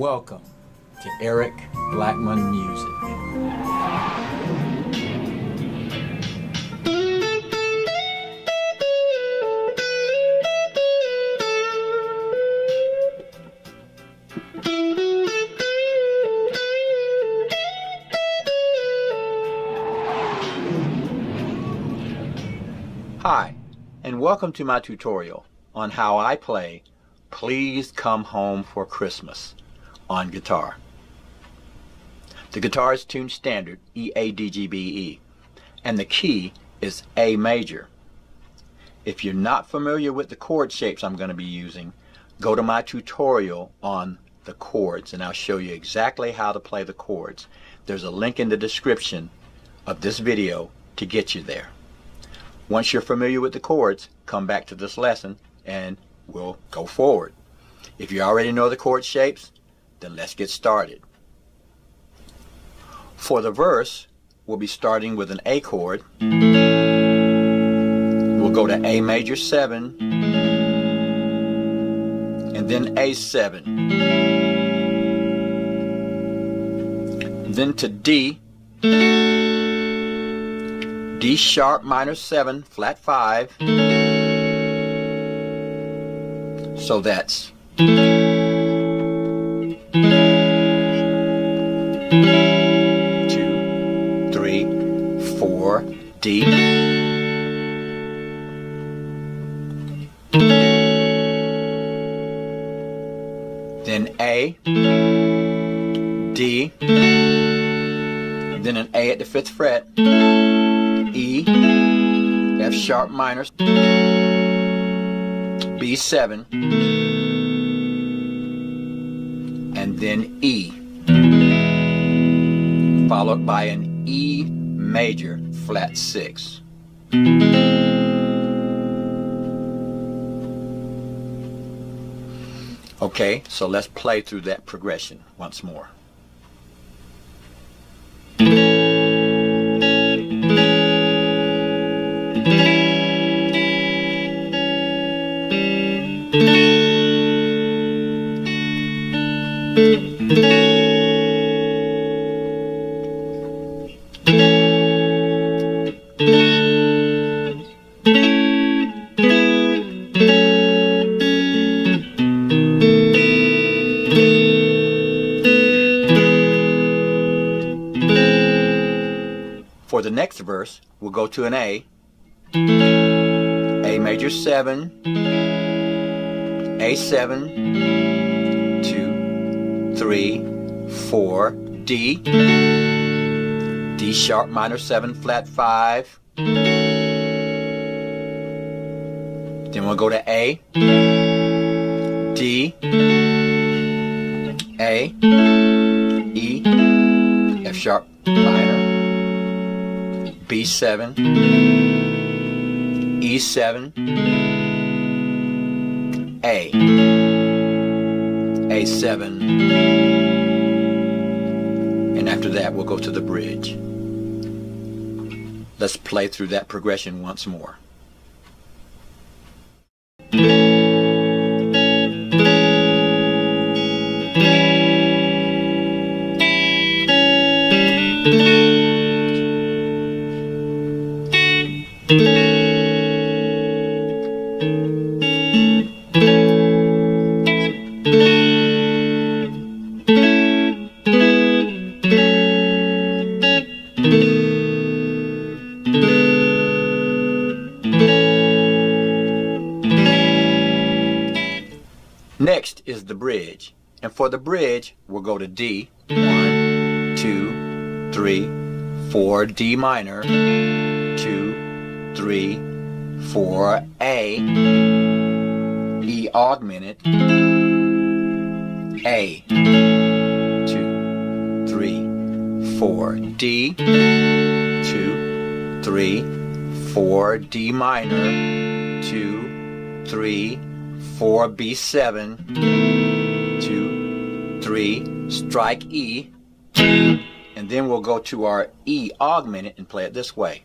Welcome to Eric Blackmon Music. Hi, and welcome to my tutorial on how I play Please Come Home for Christmas on guitar. The guitar is tuned standard E A D G B E, and the key is A major. If you're not familiar with the chord shapes I'm going to be using, go to my tutorial on the chords and I'll show you exactly how to play the chords. There's a link in the description of this video to get you there. Once you're familiar with the chords, come back to this lesson and we'll go forward. If you already know the chord shapes, then let's get started. For the verse, we'll be starting with an A chord. We'll go to A major 7 and then A7. Then to D, D sharp minor 7, flat 5. So that's two, three, four, D. Then A, D, then an A at the fifth fret, E, F sharp minor, B7, and then E, followed by an E major flat 6. Okay, so let's play through that progression once more. The next verse, we'll go to an A, A major 7, A7, 2, 3, 4, D, D sharp minor 7 flat 5. Then we'll go to A, D, A, E, F sharp minor, B7, E7, A, A7, and after that we'll go to the bridge. Let's play through that progression once more. The bridge, we'll go to D. One, two, three, four, D minor. Two, three, four, A. E augmented. A. Two, three, four, D. Two, three, four, D minor. Two, three, 4 B7, 2, 3, strike E, and then we'll go to our E augmented and play it this way.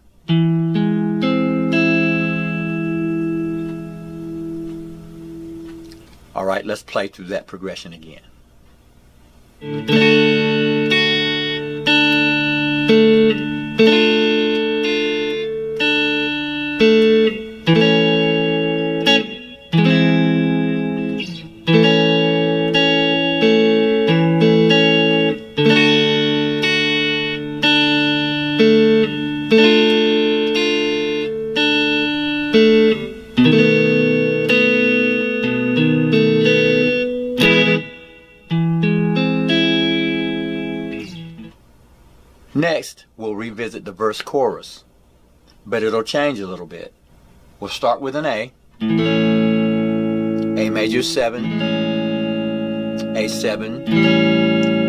All right, let's play through that progression again. Next, we'll revisit the verse chorus, but it'll change a little bit. We'll start with an A, A major 7, A7,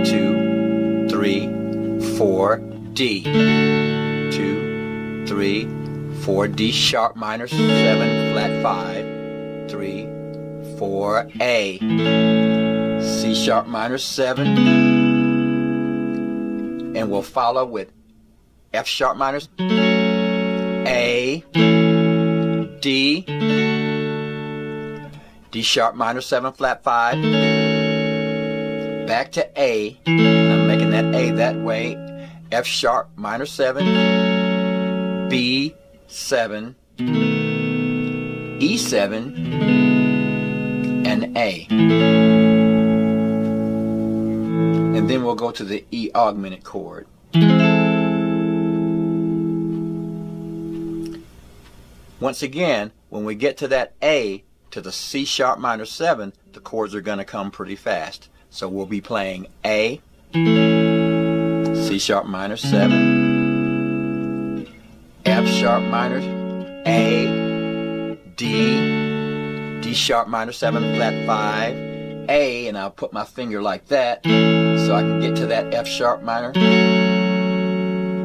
2, 3, 4, D, 2, 3, 4, D sharp minor 7, flat 5, 3, 4, A, C sharp minor 7, and we'll follow with F sharp minor, A, D, D sharp minor 7 flat 5, back to A, I'm making that A that way, F sharp minor 7, B 7, E7, and A and then we'll go to the E augmented chord. Once again, when we get to that A to the C sharp minor 7, the chords are going to come pretty fast. So we'll be playing A, C sharp minor 7, F sharp minor, A, D, D sharp minor 7 flat 5, A, and I'll put my finger like that so I can get to that F sharp minor,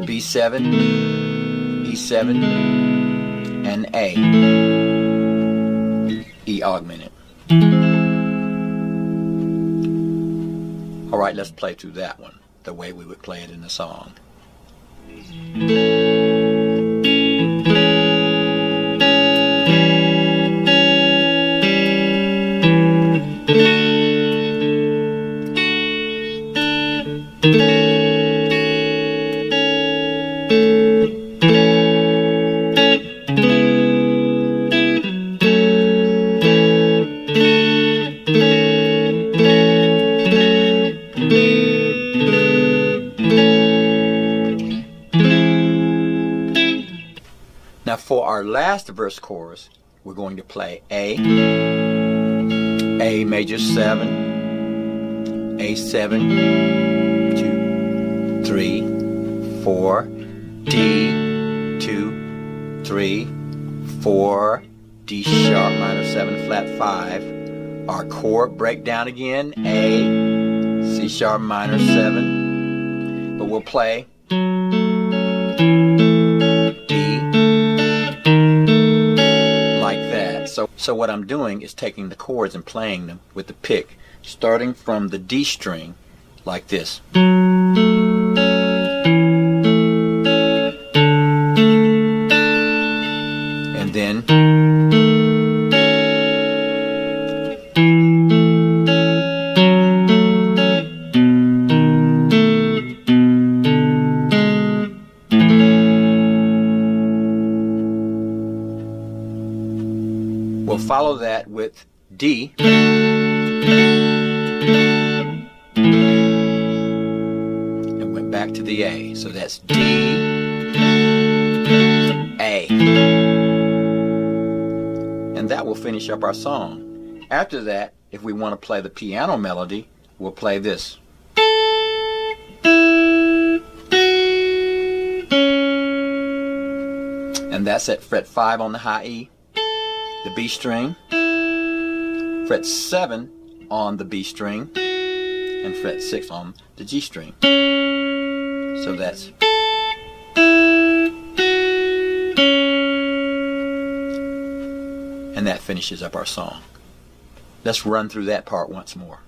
B7, E7, and A, E augmented. All right, let's play through that one the way we would play it in the song. Now for our last verse chorus, we're going to play A, A major 7, A7, 2, 3, 4, D, 2, 3, 4, D sharp minor 7 flat 5. Our chord breakdown again, A, C sharp minor 7. But we'll play So, what I'm doing is taking the chords and playing them with the pick, starting from the D string, like this. And then follow that with D. And went back to the A. So that's D, A. And that will finish up our song. After that, if we want to play the piano melody, we'll play this. And that's at fret 5 on the high E the B string, fret 7 on the B string, and fret 6 on the G string. So that's and that finishes up our song. Let's run through that part once more.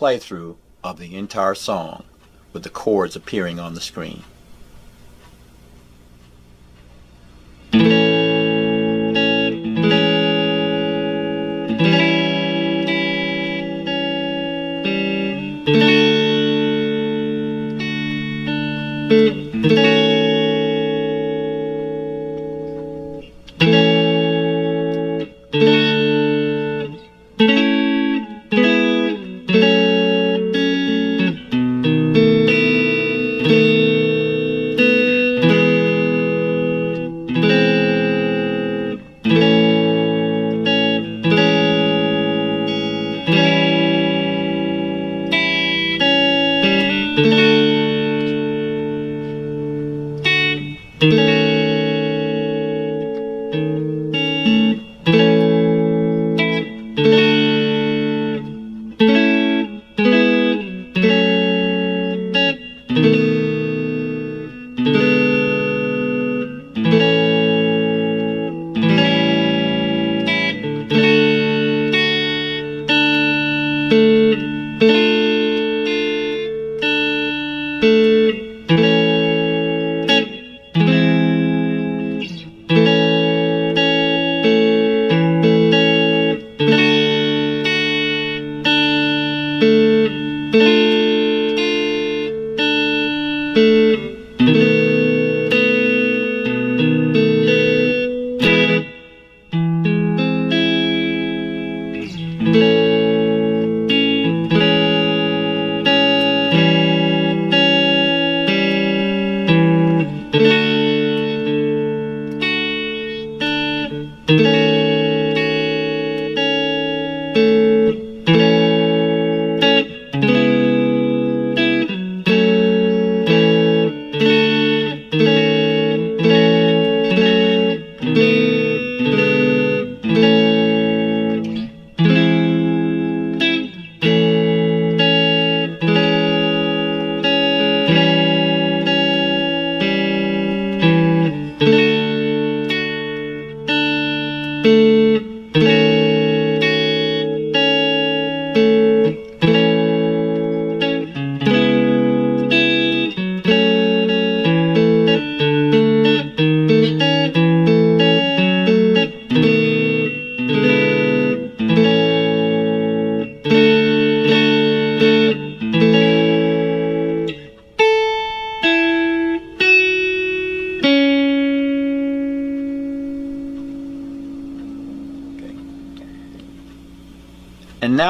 Playthrough of the entire song with the chords appearing on the screen. And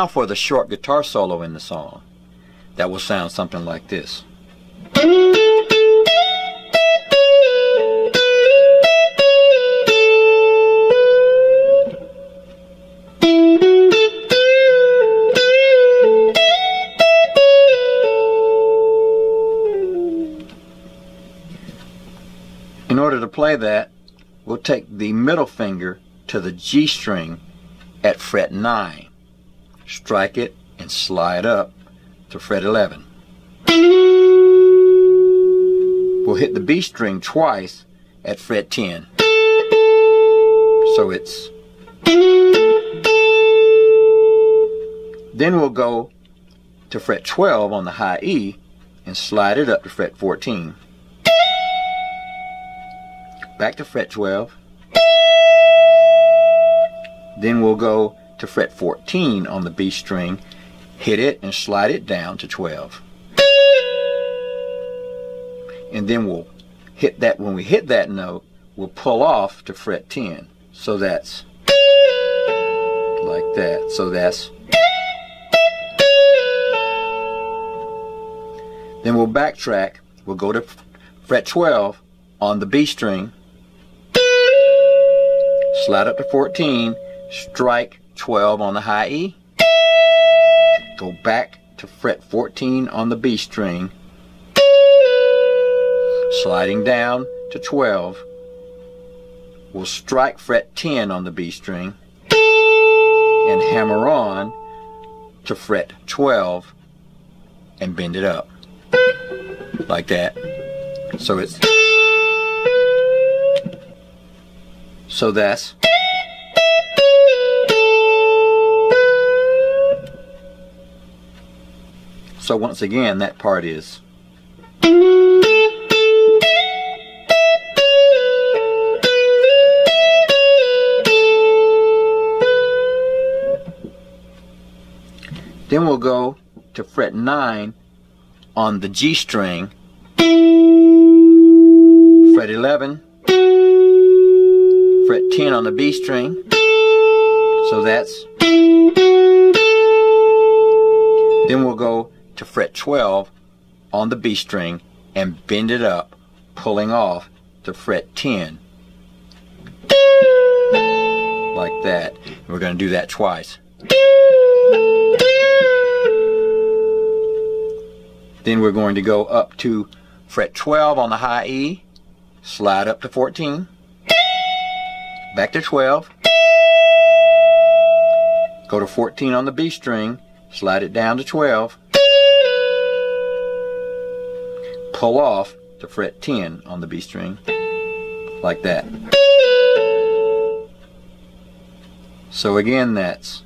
now for the short guitar solo in the song. That will sound something like this. In order to play that, we'll take the middle finger to the G string at fret 9 strike it, and slide up to fret 11. We'll hit the B string twice at fret 10. So it's. Then we'll go to fret 12 on the high E and slide it up to fret 14. Back to fret 12. Then we'll go to fret 14 on the B string, hit it and slide it down to 12. And then we'll hit that, when we hit that note, we'll pull off to fret 10. So that's like that. So that's Then we'll backtrack. We'll go to fret 12 on the B string, slide up to 14, strike 12 on the high E, go back to fret 14 on the B string, sliding down to 12, we'll strike fret 10 on the B string, and hammer on to fret 12 and bend it up. Like that. So it's so that's So once again, that part is. Then we'll go to fret 9 on the G string, fret 11, fret 10 on the B string, so that's. Then we'll go to fret 12 on the B string and bend it up, pulling off to fret 10. Like that. We're going to do that twice. Then we're going to go up to fret 12 on the high E, slide up to 14, back to 12, go to 14 on the B string, slide it down to 12, pull off to fret 10 on the B string, like that. So again, that's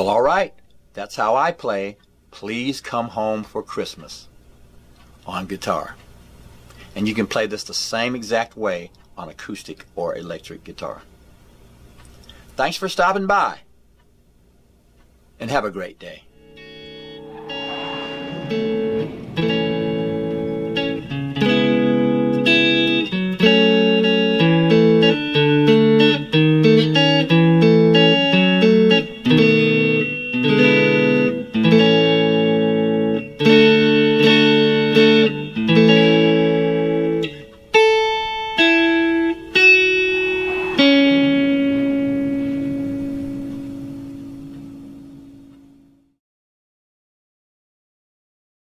Well, all right. That's how I play Please Come Home for Christmas on guitar. And you can play this the same exact way on acoustic or electric guitar. Thanks for stopping by. And have a great day.